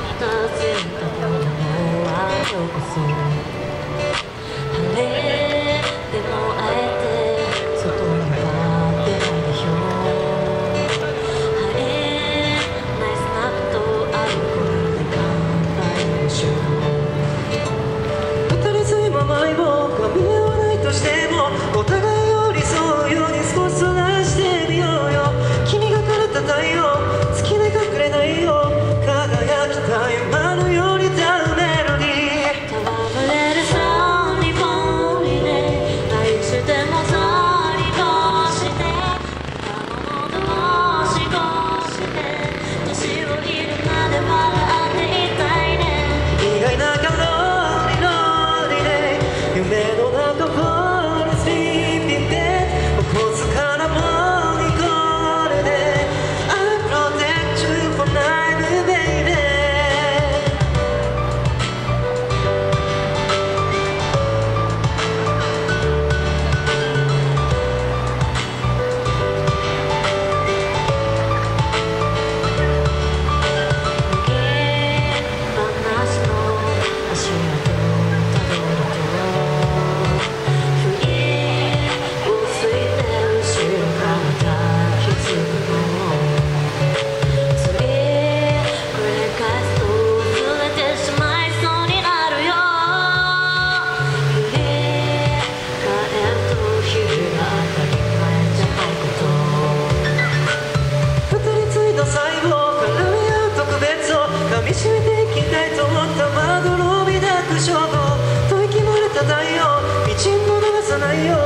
片付いた。ものはどこそたたいよ一歩逃さないよ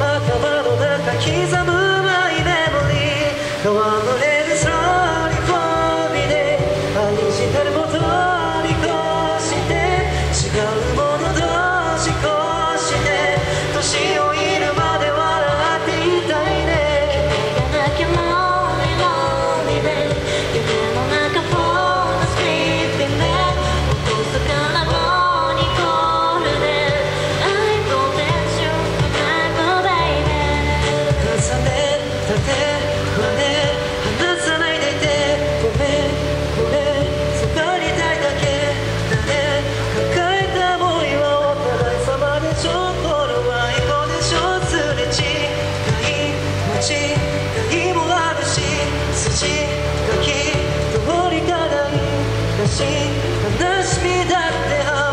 頭の中刻む「悲しみだってあ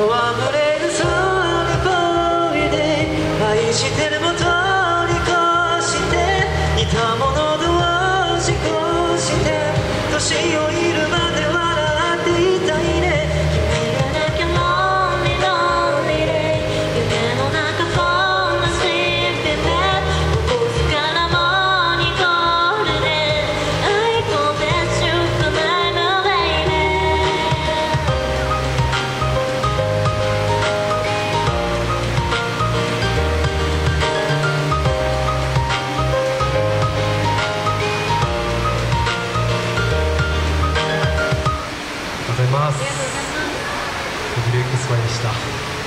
戯れるその声で愛してるもます。ありがとうございます。ブレイクスパイでした。